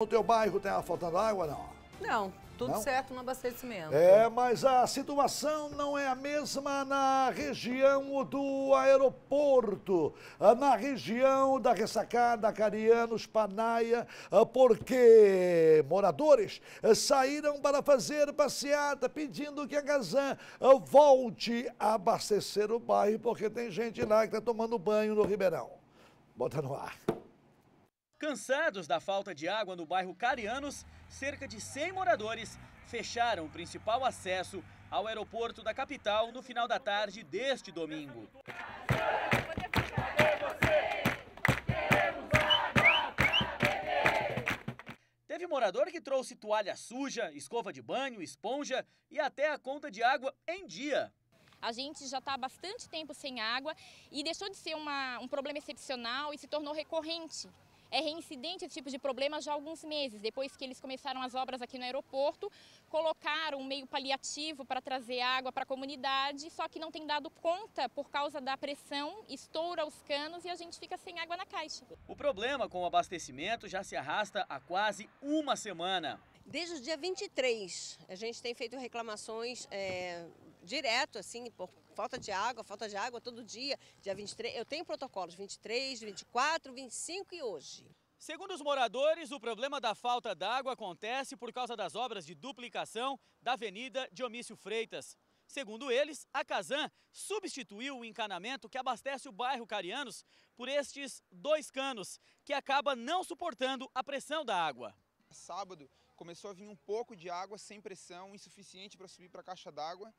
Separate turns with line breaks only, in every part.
No teu bairro tem faltando água, não?
Não, tudo
Não?
certo no abastecimento.
É, mas a situação não é a mesma na região do aeroporto, ah, na região da ressacada Carianos, Panaia, ah, porque moradores ah, saíram para fazer passeata pedindo que a Gazan volte a abastecer o bairro, porque tem gente lá que está tomando banho no Ribeirão. Bota no ar.
Cansados da falta de água no bairro Carianos, cerca de 100 moradores fecharam o principal acesso ao aeroporto da capital no final da tarde deste domingo. Teve morador que trouxe toalha suja, escova de banho, esponja e até a conta de água em dia.
A gente já está há bastante tempo sem água e deixou de ser uma, um problema excepcional e se tornou recorrente. É reincidente esse tipo de problema já há alguns meses, depois que eles começaram as obras aqui no aeroporto, colocaram um meio paliativo para trazer água para a comunidade, só que não tem dado conta por causa da pressão, estoura os canos e a gente fica sem água na caixa.
O problema com o abastecimento já se arrasta há quase uma semana.
Desde o dia 23, a gente tem feito reclamações é, direto, assim, por falta de água, falta de água todo dia. Dia 23, eu tenho protocolos 23, 24, 25 e hoje.
Segundo os moradores, o problema da falta d'água acontece por causa das obras de duplicação da Avenida Diomício Freitas. Segundo eles, a Casan substituiu o encanamento que abastece o bairro Carianos por estes dois canos, que acaba não suportando a pressão da água.
Sábado começou a vir um pouco de água sem pressão, insuficiente para subir para a caixa d'água.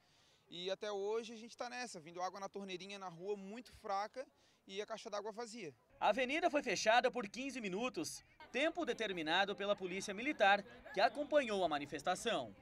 E até hoje a gente está nessa, vindo água na torneirinha na rua muito fraca e a caixa d'água vazia.
A avenida foi fechada por 15 minutos, tempo determinado pela Polícia Militar, que acompanhou a manifestação.